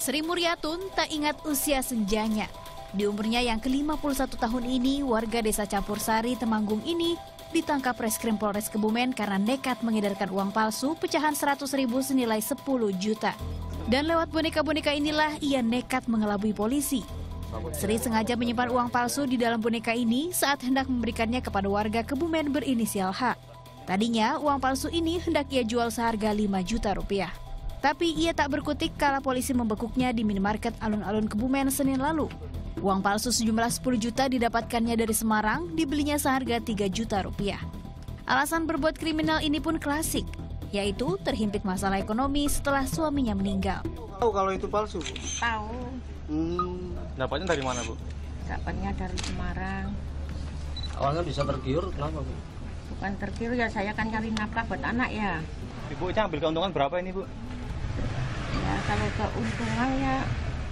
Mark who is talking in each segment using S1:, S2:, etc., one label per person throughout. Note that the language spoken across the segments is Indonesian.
S1: Sri Muryatun tak ingat usia senjanya. Di umurnya yang ke-51 tahun ini, warga desa Campur Sari, Temanggung ini ditangkap Reskrim Polres Kebumen karena nekat mengedarkan uang palsu pecahan 100 ribu senilai 10 juta. Dan lewat boneka-boneka inilah ia nekat mengelabui polisi. Sri sengaja menyimpan uang palsu di dalam boneka ini saat hendak memberikannya kepada warga Kebumen berinisial H. Tadinya uang palsu ini hendak ia jual seharga 5 juta rupiah. Tapi ia tak berkutik kala polisi membekuknya di minimarket alun-alun Kebumen Senin lalu. Uang palsu sejumlah 10 juta didapatkannya dari Semarang, dibelinya seharga 3 juta rupiah. Alasan berbuat kriminal ini pun klasik, yaitu terhimpit masalah ekonomi setelah suaminya meninggal.
S2: Tahu kalau itu palsu? Bu?
S3: Tahu,
S2: Hmm,
S4: Dapatnya dari mana, Bu?
S3: dapatnya dari Semarang.
S2: awalnya bisa tergiur, kenapa bu?
S3: Bukan terkira ya saya kan cari nafkah buat anak ya.
S4: Ibu ini ambil keuntungan berapa ini, Bu?
S3: Ya kalau keuntungan ya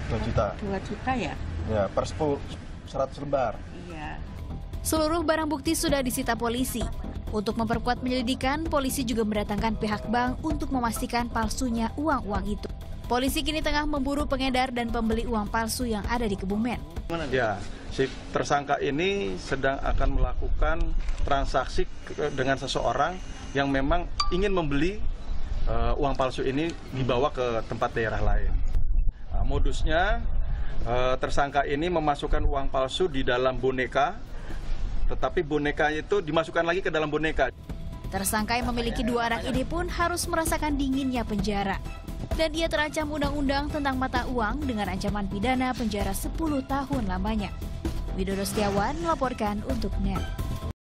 S5: 2 juta
S3: 2 juta ya.
S5: ya per 10 100 lembar
S3: Iya.
S1: Seluruh barang bukti sudah disita polisi. Untuk memperkuat penyelidikan, polisi juga mendatangkan pihak bank untuk memastikan palsunya uang-uang itu. Polisi kini tengah memburu pengedar dan pembeli uang palsu yang ada di Kebumen.
S6: Ya, si tersangka ini sedang akan melakukan transaksi dengan seseorang yang memang ingin membeli eh, uang palsu ini dibawa ke tempat daerah lain. Nah, modusnya eh, tersangka ini memasukkan uang palsu di dalam boneka, tetapi boneka itu dimasukkan lagi ke dalam boneka.
S1: Tersangka yang memiliki dua anak ini pun harus merasakan dinginnya penjara. Dan ia terancam undang-undang tentang mata uang dengan ancaman pidana penjara 10 tahun lamanya. Widodo Setiawan melaporkan untuk NET.